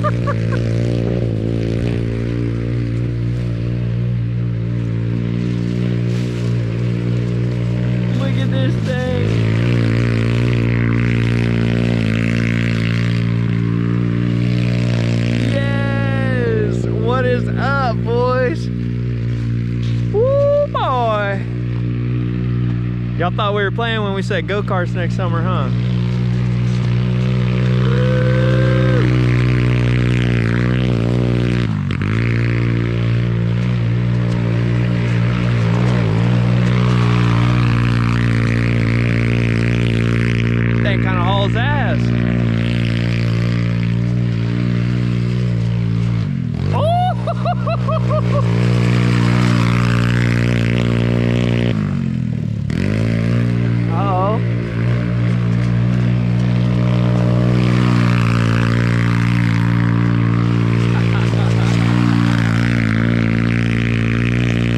Look at this thing. Yes! What is up, boys? Woo, boy! Y'all thought we were playing when we said go-karts next summer, huh? Kind of hauls ass. Uh-oh.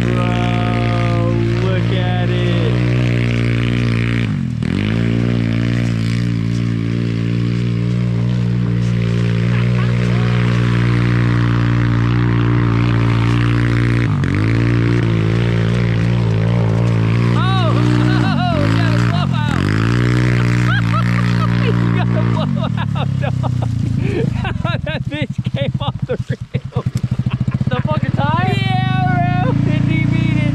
Bro, look at it. Oh, no, you got a blowout. you got a blowout, dog. that bitch came off the rail. The fucking tire? Yeah, bro. Didn't he beat it?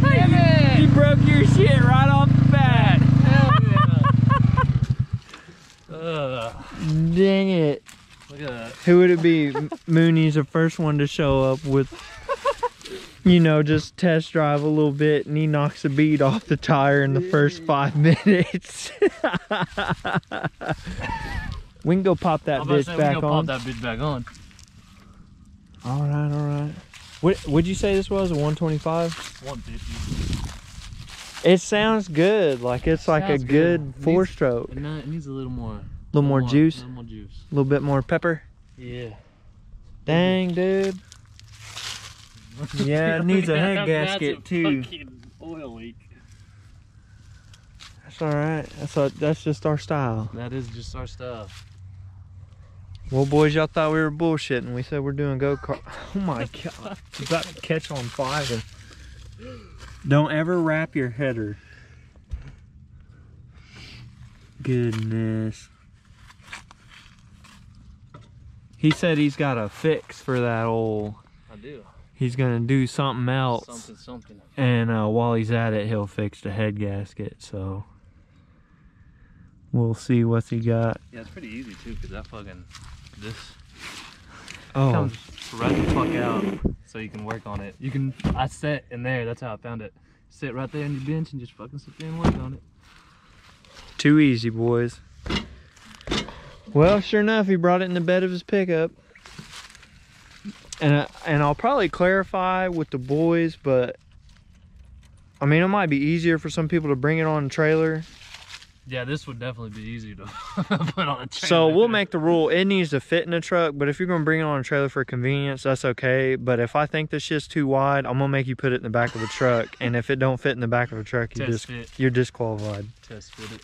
Damn it! You broke your shit right off the bat. Hell yeah. Ugh. Dang it. Look at that. Who would it be? M- Mooney's the first one to show up with, you know, just test drive a little bit, and he knocks a bead off the tire in the first five minutes. we can go pop that I'm about to bitch say, back on. pop that bitch back on. All right, all right. What would you say this was? A 125? 150. It sounds good. Like it's like a good, good. four Needs- stroke. It needs a little more. A little more juice, A little more juice. a little bit more pepper. Yeah. Dang, dude. Yeah, it needs a head gasket, a too. Oil leak. That's all right. That's a, that's just our style. That is just our stuff. Well, boys, y'all thought we were bullshitting. We said we're doing go kart. Oh my god, about to catch on fire. Don't ever wrap your header. Goodness. He said he's got a fix for that old. I do. He's gonna do something else, Something, something. and uh, while he's at it, he'll fix the head gasket. So we'll see what's he got. Yeah, it's pretty easy too, cause that fucking this Oh, comes right the fuck out, so you can work on it. You can. I set in there. That's how I found it. Sit right there on your bench and just fucking sit there and work on it. Too easy, boys. Well, sure enough, he brought it in the bed of his pickup. And I, and I'll probably clarify with the boys, but I mean, it might be easier for some people to bring it on a trailer. Yeah, this would definitely be easy to put on a trailer. So we'll make the rule it needs to fit in a truck, but if you're gonna bring it on a trailer for convenience, that's okay. But if I think this shit's too wide, I'm gonna make you put it in the back of a truck. And if it don't fit in the back of a truck, you just fit. you're disqualified. test fit it.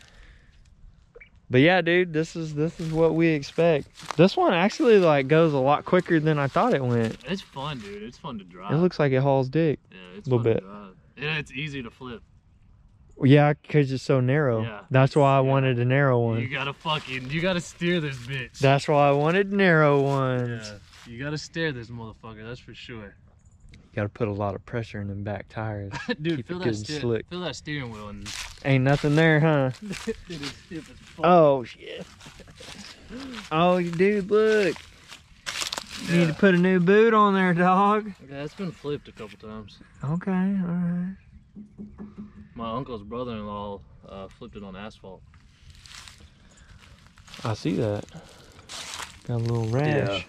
But yeah, dude, this is this is what we expect. This one actually like goes a lot quicker than I thought it went. It's fun, dude. It's fun to drive. It looks like it hauls dick. yeah, it's little fun bit. To drive. Yeah, it's easy to flip. Yeah, cause it's so narrow. Yeah, That's why I yeah. wanted a narrow one. You gotta fucking, you gotta steer this bitch. That's why I wanted narrow ones. yeah, you gotta steer this motherfucker. That's for sure. You gotta put a lot of pressure in them back tires. Dude, Keep feel it that slick. feel that steering wheel and Ain't nothing there, huh? it is stiff. Oh shit. Oh, dude, look. You Need to put a new boot on there, dog. Yeah, it's been flipped a couple times. Okay, all right. My uncle's brother-in-law uh, flipped it on asphalt. I see that. Got a little rash. Yeah.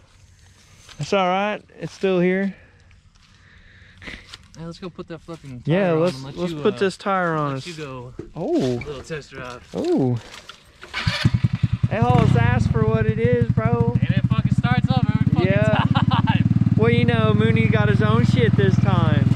That's all right. It's still here. Hey, let's go put that fucking tire Yeah, on let's let let's you, put uh, this tire on us. Oh, little test drive. oh. Hey, let's ask for what it is, bro. And it fucking starts up every fucking Yeah. time. Well, you know, Mooney got his own shit this time.